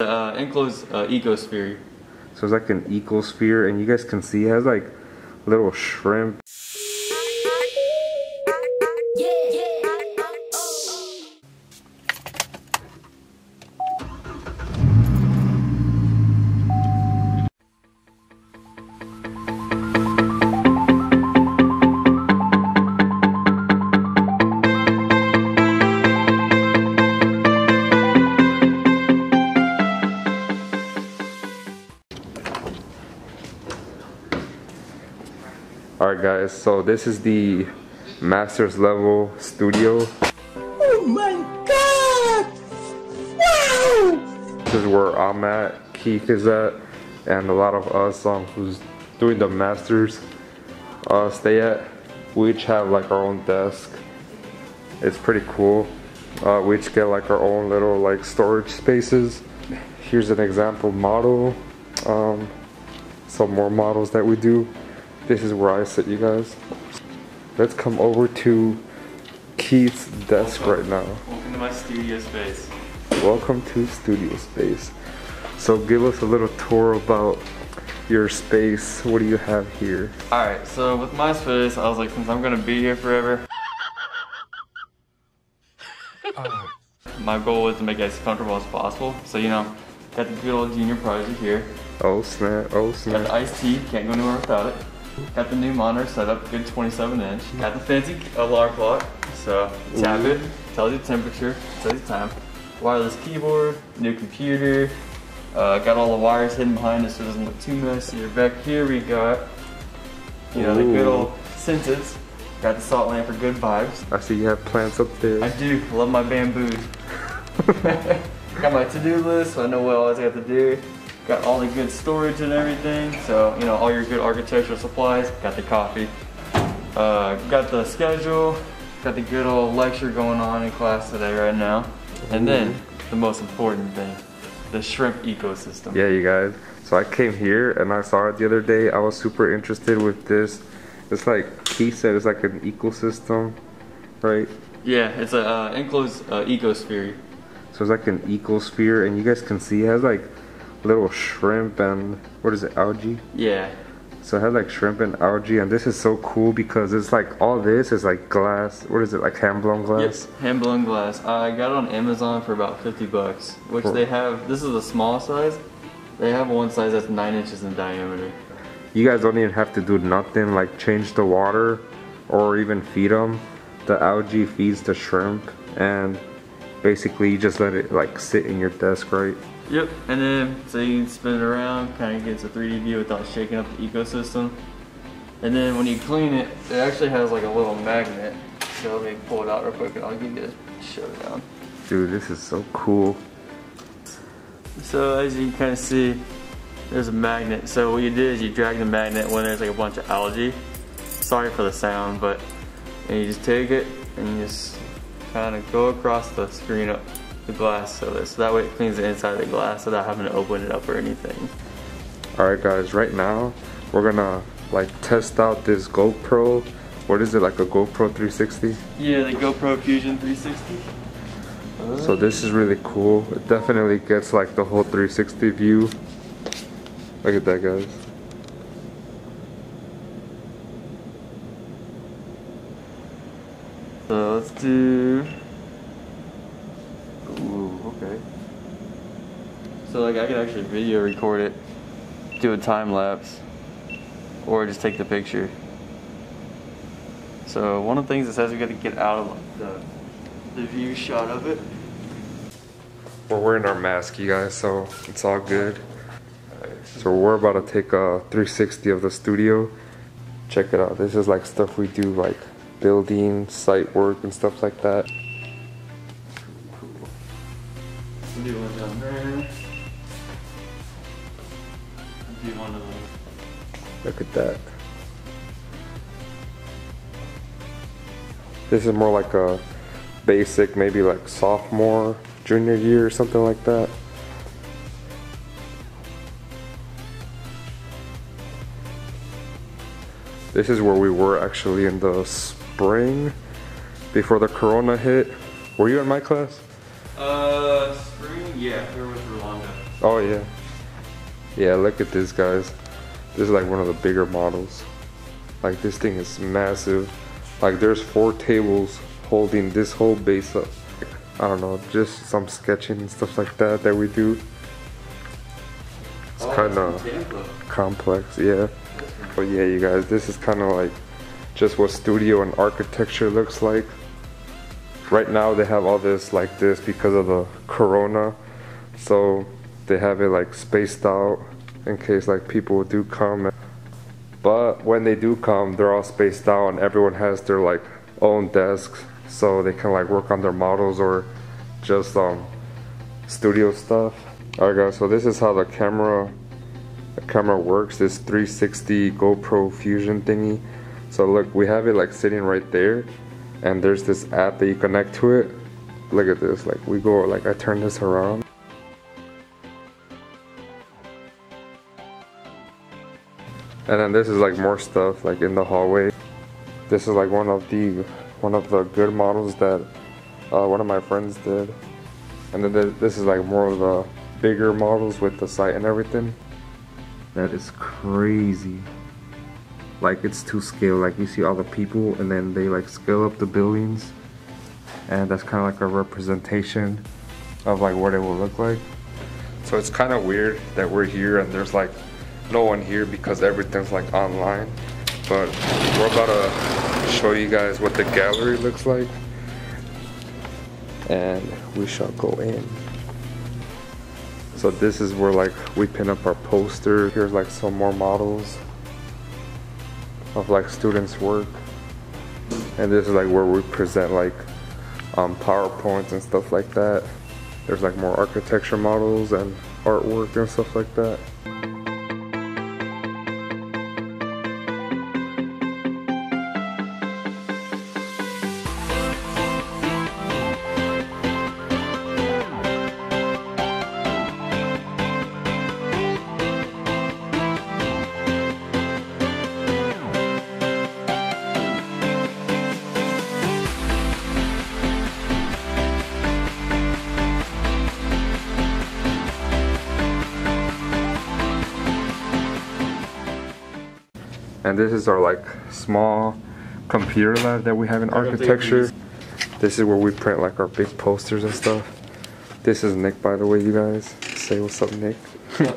Uh, enclosed uh, ecosphere. So it's like an ecosphere, and you guys can see it has like little shrimp. Guys, so this is the master's level studio. Oh my god! Wow! This is where I'm at, Keith is at, and a lot of us um, who's doing the masters uh, stay at. We each have like our own desk. It's pretty cool. Uh, we each get like our own little like storage spaces. Here's an example model. Um, some more models that we do. This is where I sit, you guys. Let's come over to Keith's desk right now. Welcome to my studio space. Welcome to Studio Space. So give us a little tour about your space. What do you have here? Alright, so with my space, I was like, since I'm gonna be here forever, my goal was to make it as comfortable as possible. So, you know, got the good old junior project here. Oh snap, oh snap. Got the iced tea, can't go anywhere without it. Got the new monitor set up, good 27 inch. Got the fancy alarm clock, so tap it, tells you temperature, tells you time. Wireless keyboard, new computer. Uh, got all the wires hidden behind it so it doesn't look too messy. Back here we got, you know, the good Ooh. old scented. Got the salt lamp for good vibes. I see you have plants up there. I do, love my bamboo. got my to-do list, so I know what all I got to do. Got all the good storage and everything, so you know all your good architectural supplies. Got the coffee. Uh, got the schedule. Got the good old lecture going on in class today right now. And then the most important thing, the shrimp ecosystem. Yeah, you guys. So I came here and I saw it the other day. I was super interested with this. It's like Keith said, it's like an ecosystem, right? Yeah, it's a uh, enclosed uh, ecosphere. So it's like an ecosphere, and you guys can see it has like little shrimp and what is it, algae? Yeah, So it has like shrimp and algae, and this is so cool because it's like all this is like glass. What is it, like hand blown glass? Yes, hand blown glass. I got it on Amazon for about 50 bucks, which Cool. they have. This is a small size. They have one size that's nine inches in diameter. You guys don't even have to do nothing like change the water or even feed them. The algae feeds the shrimp, and basically you just let it like sit in your desk, right? Yep, and then so you can spin it around, kind of gets a 3D view without shaking up the ecosystem. And then when you clean it, it actually has like a little magnet. So let me pull it out real quick and I'll give you a showdown. Dude, this is so cool. So as you can kind of see, there's a magnet. So what you do is you drag the magnet when there's like a bunch of algae. Sorry for the sound, but and you just take it and you just kind of go across the screen up the glass so that, so that way it cleans the inside of the glass without having to open it up or anything. Alright guys, right now we're gonna like test out this GoPro. What is it, like a GoPro 360? Yeah, the GoPro Fusion 360. So this is really cool. It definitely gets like the whole 360 view. Look at that guys. So let's do. Okay. So like I can actually video record it, do a time lapse, or just take the picture. So one of the things it says we got to get out of the the view shot of it. We're wearing our mask, you guys, so it's all good. So we're about to take a 360 of the studio. Check it out. This is like stuff we do, like building, site work, and stuff like that. We'll do one down there. Do one of. Look at that. This is more like a basic, maybe like sophomore, junior year, or something like that. This is where we were actually in the spring before the corona hit. Were you in my class? Uh? Yeah, here with Rolanda. Oh yeah. Yeah, look at this guys. This is like one of the bigger models. Like this thing is massive. Like there's four tables holding this whole base up. I don't know, just some sketching and stuff like that that we do. It's oh, kind of complex, yeah. But yeah, you guys, this is kind of like just what studio and architecture looks like. Right now they have all this like this because of the corona. So they have it like spaced out in case like people do come. But when they do come, they're all spaced out and everyone has their like own desks so they can like work on their models or just um studio stuff. Alright guys, so this is how the camera the camera works, this 360 GoPro Fusion thingy. So look, we have it like sitting right there and there's this app that you connect to it. Look at this, like we go like I turn this around. And then this is like more stuff like in the hallway. This is like one of the one of the good models that uh, one of my friends did. And then this is like more of the bigger models with the site and everything. That is crazy. Like it's to scale. Like you see all the people and then they like scale up the buildings. And that's kind of like a representation of like what it will look like. So it's kind of weird that we're here and there's like no one here because everything's like online. But we're about to show you guys what the gallery looks like. And we shall go in. So this is where like we pin up our poster. Here's like some more models of like students' work. And this is like where we present like um, PowerPoints and stuff like that. There's like more architecture models and artwork and stuff like that. And this is our like small computer lab that we have in architecture. This is where we print like our big posters and stuff. This is Nick by the way you guys. Say what's up Nick.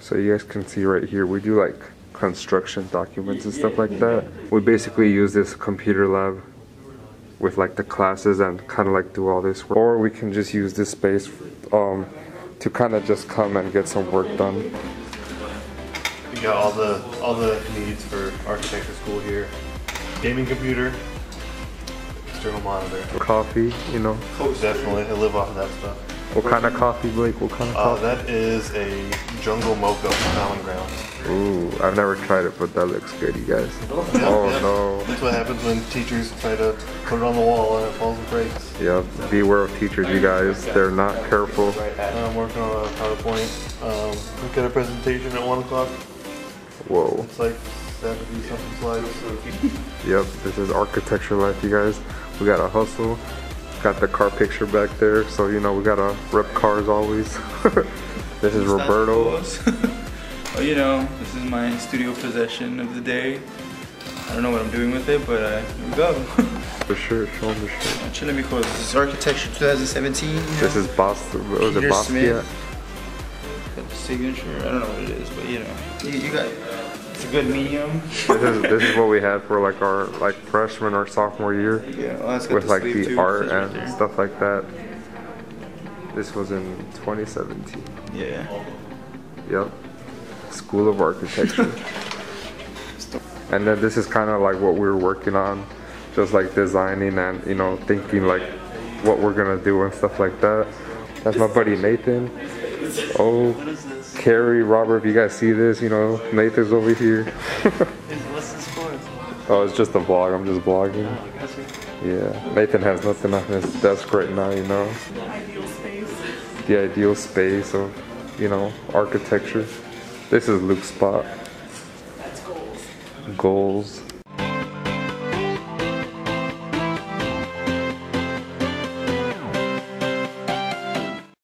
So you guys can see right here, we do like construction documents and stuff like that. We basically use this computer lab with like the classes and kind of like do all this work. Or we can just use this space um, to kind of just come and get some work done. We got all the all the needs for architecture school here. Gaming computer, external monitor. Coffee, you know. Oh, definitely, I live off of that stuff. What kind of coffee, Blake? What kind of Uh, coffee? that is a jungle mocha from Common Ground. Ooh, I've never tried it, but that looks good, you guys. Yeah, Oh yeah. no. That's what happens when teachers try to put it on the wall and it falls and breaks. Yep, beware of teachers, you guys. They're not careful. I'm working on a PowerPoint. Um, we got a presentation at 1 o'clock. Whoa. It's like 70 something slides. Yep, this is architecture life, you guys. We got a hustle. Got the car picture back there, so you know we gotta rep cars always. this is Roberto. oh, you know, this is my studio possession of the day. I don't know what I'm doing with it, but uh, here we go. For sure, show him the shirt. Let me close. This is Architecture 2017. you know? This is Boston. What was it, Peter Basquiat? Smith. Got the signature. I don't know what it is, but you know, you, you got. It's a good medium. This is this is what we had for like our like freshman or sophomore year Yeah, well, with like the too, art right and stuff like that. This was in 2017. Yeah. Yep. School of Architecture. and then this is kind of like what we were working on, just like designing and you know thinking like what we're gonna do and stuff like that. That's my buddy Nathan. Oh, Carrie, Robert, if you guys see this, you know Nathan's over here. What's this for? oh, it's just a vlog. I'm just vlogging. Oh, yeah, Nathan has nothing on his desk right now, you know. The ideal space of, you know, architecture. This is Luke's spot. goals goals